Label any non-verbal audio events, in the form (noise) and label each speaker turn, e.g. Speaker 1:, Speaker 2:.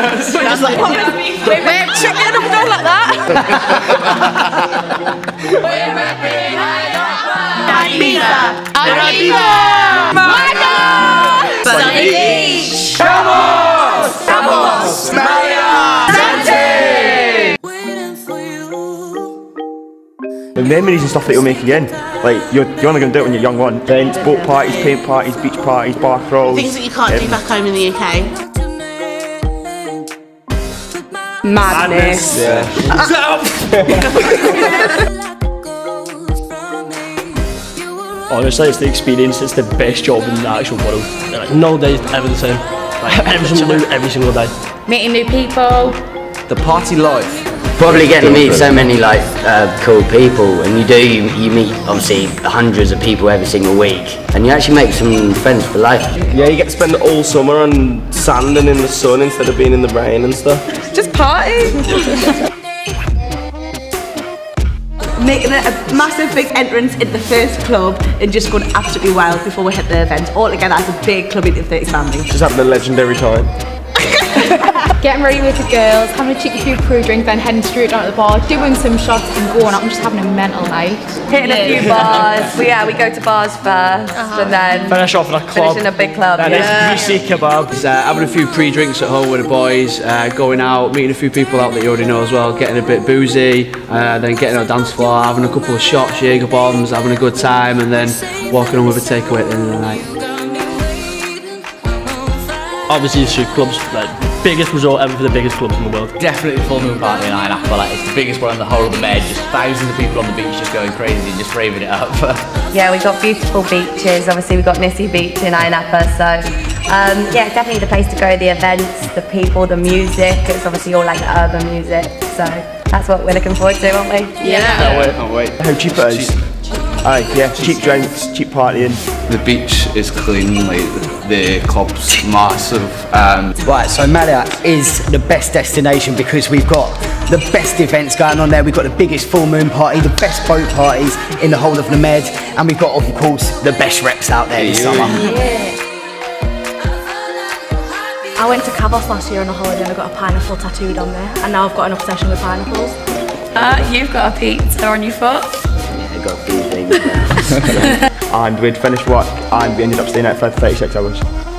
Speaker 1: That's like, wait, wait, chicken, don't go like that. Ibiza, Ibiza, Michael, Sunny Beach,
Speaker 2: Vamos! Vamos!
Speaker 3: The memories and stuff that you'll make again. Like you're, you're only going to do it when you're young one. Events, boat parties, paint parties, beach parties, bar crawls.
Speaker 1: Things that you can't do back home in the UK.
Speaker 4: Madness.
Speaker 5: Honestly, it's the experience. It's the best job in the actual world. Like, no day's ever the same. Like, everything new every single day.
Speaker 4: Meeting new people.
Speaker 2: The party life.
Speaker 6: Probably getting to meet so many like uh, cool people, and you do. You, you meet obviously hundreds of people every single week, and you actually make some friends for life.
Speaker 7: Yeah, you get to spend all summer on sand and in the sun instead of being in the rain and stuff.
Speaker 4: Just party.
Speaker 8: making a, a massive big entrance in the first club and just going absolutely wild before we hit the event all together as a big club of 30 family.
Speaker 7: Just having a legendary time.
Speaker 4: Getting ready with the girls, having a cheeky few crew drink, then heading straight down to the bar, doing some shots and going out and just having a mental night.
Speaker 8: Hitting a few bars. we, yeah, we go to bars 1st and then
Speaker 5: Finish off in a club.
Speaker 8: finish in a big club.
Speaker 5: Then
Speaker 8: yeah.
Speaker 5: it's greasy kebabs.
Speaker 9: uh, having a few pre-drinks at home with the boys, uh, going out, meeting a few people out that you already know as well, getting a bit boozy, uh, then getting on a dance floor, having a couple of shots, Jaeger bombs, having a good time, and then walking on with a takeaway at the end of the night.
Speaker 5: Obviously, it's your clubs, like biggest resort ever for the biggest clubs in the world.
Speaker 10: Definitely the full moon party in Ayia Napa. Like, it's the biggest one in the whole of the Med. Just thousands of people on the beach just going crazy and just raving it up. (laughs)
Speaker 8: Yeah, we've got beautiful beaches. Obviously, we've got Nissi Beach in Ayia Napa. So, um, yeah, it's definitely the place to go. The events, the people, the music. It's obviously all like urban music. So, that's what we're looking forward to, aren't we?
Speaker 1: Yeah.
Speaker 7: Can't wait, can't wait.
Speaker 3: How cheap it is. Aye, yeah, cheap drinks, cheap partying.
Speaker 2: The beach is clean, like the club's massive. Um,
Speaker 11: Right, so Marriott is the best destination because we've got the best events going on there. We've got the biggest full moon party, the best boat parties in the whole of the Med, and we've got, of course, the best reps out there this summer.
Speaker 4: I went to Kavos last year on a holiday and I got a pineapple tattooed on there and now I've got an obsession with pineapples.
Speaker 8: Uh, you've got a pizza on your foot.
Speaker 6: Yeah, I got a few things. (laughs)
Speaker 3: and we'd finished work and we ended up staying out for 36 hours.